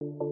you